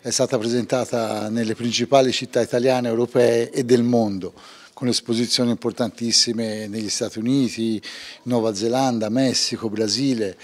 è stata presentata nelle principali città italiane, europee e del mondo con esposizioni importantissime negli Stati Uniti, Nuova Zelanda, Messico, Brasile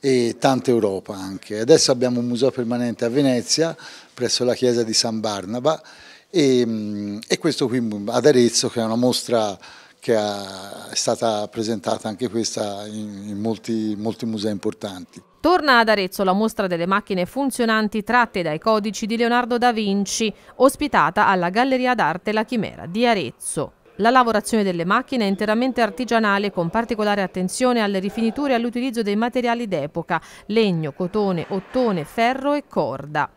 e tanta Europa anche. Adesso abbiamo un museo permanente a Venezia presso la chiesa di San Barnaba e, mm, e questo qui ad Arezzo che è una mostra che è stata presentata anche questa in, in molti, molti musei importanti. Torna ad Arezzo la mostra delle macchine funzionanti tratte dai codici di Leonardo da Vinci, ospitata alla Galleria d'Arte La Chimera di Arezzo. La lavorazione delle macchine è interamente artigianale con particolare attenzione alle rifiniture e all'utilizzo dei materiali d'epoca, legno, cotone, ottone, ferro e corda.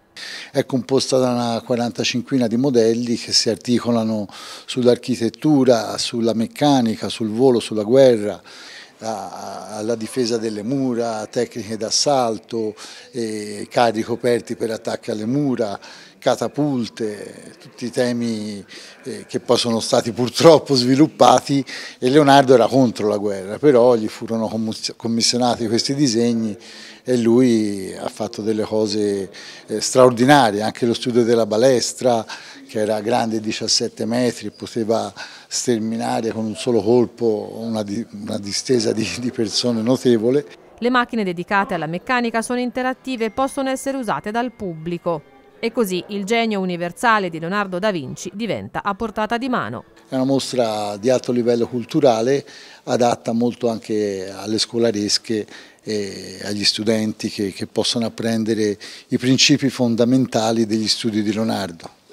È composta da una 45 di modelli che si articolano sull'architettura, sulla meccanica, sul volo, sulla guerra, alla difesa delle mura, tecniche d'assalto, carri coperti per attacchi alle mura, catapulte, tutti i temi eh, che poi sono stati purtroppo sviluppati e Leonardo era contro la guerra, però gli furono commissionati questi disegni e lui ha fatto delle cose eh, straordinarie, anche lo studio della balestra che era grande 17 metri, poteva sterminare con un solo colpo una, una distesa di, di persone notevole. Le macchine dedicate alla meccanica sono interattive e possono essere usate dal pubblico. E così il genio universale di Leonardo da Vinci diventa a portata di mano. È una mostra di alto livello culturale, adatta molto anche alle scolaresche e agli studenti che, che possono apprendere i principi fondamentali degli studi di Leonardo.